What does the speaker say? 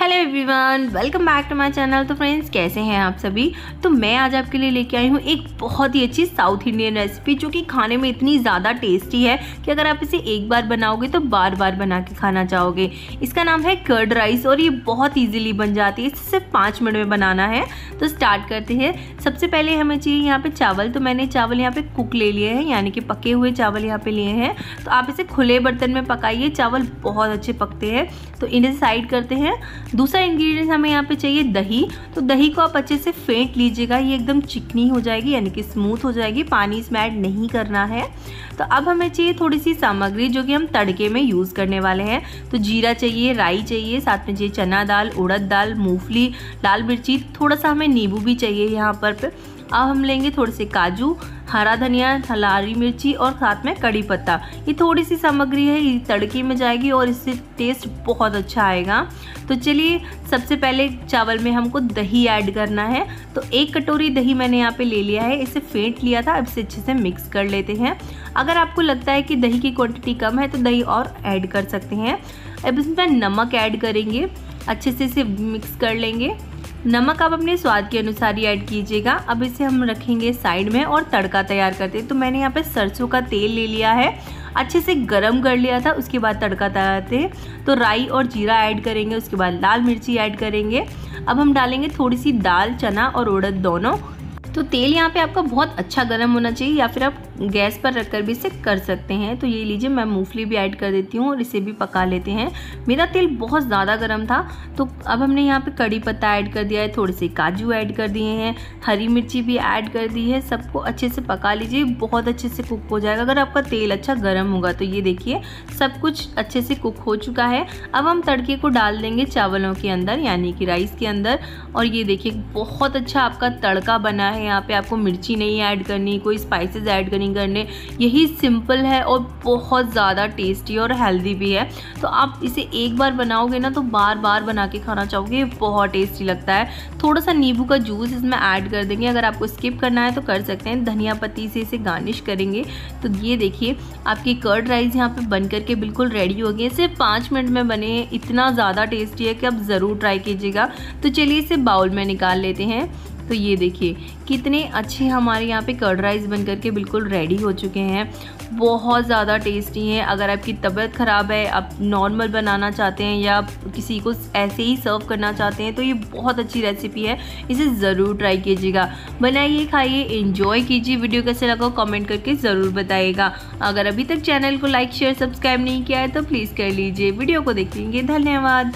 Hello everyone welcome back to my channel तो friends कैसे हैं आप सभी? तो मैं आज आपके लिए लेके आई हूँ एक बहुत ही अच्छी साउथ इंडियन रेसिपी जो कि खाने में इतनी ज़्यादा टेस्टी है कि अगर आप इसे एक बार बनाओगे तो बार बार बना के खाना चाहोगे। इसका नाम है कर्ड राइस और ये बहुत ईजिली बन जाती है। इसे सिर्फ़ पाँच मिनट में बनाना है। तो स्टार्ट करते हैं। सबसे पहले हमें चाहिए यहाँ पर चावल। तो मैंने चावल यहाँ पर कुक ले लिए हैं, यानी कि पके हुए चावल यहाँ पे लिए हैं। तो आप इसे खुले बर्तन में पकाइए। चावल बहुत अच्छे पकते हैं। तो इन्हें साइड करते हैं। दूसरा इंग्रेडिएंट हमें यहाँ पे चाहिए दही। तो दही को आप अच्छे से फेंट लीजिएगा। ये एकदम चिकनी हो जाएगी, यानी कि स्मूथ हो जाएगी। पानी इसमें ऐड नहीं करना है। तो अब हमें चाहिए थोड़ी सी सामग्री जो कि हम तड़के में यूज़ करने वाले हैं। तो जीरा चाहिए, राई चाहिए, साथ में चाहिए चना दाल, उड़द दाल, मूंगफली, लाल मिर्ची, थोड़ा सा हमें नींबू भी चाहिए यहाँ पर अब हम लेंगे थोड़े से काजू, हरा धनिया हलारी मिर्ची और साथ में कड़ी पत्ता। ये थोड़ी सी सामग्री है, ये तड़के में जाएगी और इससे टेस्ट बहुत अच्छा आएगा। तो चलिए, सबसे पहले चावल में हमको दही ऐड करना है। तो एक कटोरी दही मैंने यहाँ पे ले लिया है, इसे फेंट लिया था, अब इसे अच्छे से मिक्स कर लेते हैं। अगर आपको लगता है कि दही की क्वांटिटी कम है तो दही और ऐड कर सकते हैं। अब इसमें नमक ऐड करेंगे, अच्छे से इसे मिक्स कर लेंगे। नमक आप अपने स्वाद के अनुसार ही ऐड कीजिएगा। अब इसे हम रखेंगे साइड में और तड़का तैयार करते हैं। तो मैंने यहाँ पे सरसों का तेल ले लिया है। अच्छे से गरम कर लिया था, उसके बाद तड़का तैयारते हैं। तो राई और जीरा ऐड करेंगे, उसके बाद लाल मिर्ची ऐड करेंगे। अब हम डालेंगे थोड़ी सी दाल, चना और उड़द दोनों। तो तेल यहाँ पे आपका बहुत अच्छा गर्म होना चाहिए या फिर आप गैस पर रखकर भी इसे कर सकते हैं। तो ये लीजिए, मैं मूंगफली भी ऐड कर देती हूँ और इसे भी पका लेते हैं। मेरा तेल बहुत ज़्यादा गर्म था तो अब हमने यहाँ पे कड़ी पत्ता ऐड कर दिया है, थोड़े से काजू ऐड कर दिए हैं, हरी मिर्ची भी ऐड कर दी है, सबको अच्छे से पका लीजिए, बहुत अच्छे से कुक हो जाएगा। अगर आपका तेल अच्छा गर्म होगा तो ये देखिए, सब कुछ अच्छे से कुक हो चुका है। अब हम तड़के को डाल देंगे चावलों के अंदर, यानी कि राइस के अंदर। और ये देखिए, बहुत अच्छा आपका तड़का बना है। यहाँ पे, आपको मिर्ची नहीं ऐड करनी, कोई स्पाइसेस ऐड नहीं करने। यही सिंपल है और बहुत ज़्यादा टेस्टी और हेल्दी भी है। तो आप इसे एक बार बनाओगे ना तो बार बार बना के खाना चाहोगे बहुत टेस्टी लगता है। थोड़ा सा नींबू का जूस इसमें ऐड कर देंगे। अगर आपको स्किप करना है तो कर सकते हैं। धनिया पत्ती से इसे गार्निश करेंगे। तो ये देखिए, आपकी कर्ड राइस यहाँ पे बन करके बिल्कुल रेडी हो गई सिर्फ़ पाँच मिनट में बने इतना ज़्यादा टेस्टी है कि आप ज़रूर ट्राई कीजिएगा। तो चलिए इसे बाउल में निकाल लेते हैं। तो ये देखिए, कितने अच्छे हमारे यहाँ पे कर्ड राइस बन करके बिल्कुल रेडी हो चुके हैं। बहुत ज़्यादा टेस्टी हैं। अगर आपकी तबीयत ख़राब है, आप नॉर्मल बनाना चाहते हैं या किसी को ऐसे ही सर्व करना चाहते हैं तो ये बहुत अच्छी रेसिपी है। इसे ज़रूर ट्राई कीजिएगा। बनाइए, खाइए इन्जॉय कीजिए। वीडियो कैसे लगा कमेंट करके ज़रूर बताइएगा। अगर अभी तक चैनल को लाइक शेयर सब्सक्राइब नहीं किया है तो प्लीज़ कर लीजिए। वीडियो को देख लीजिए धन्यवाद।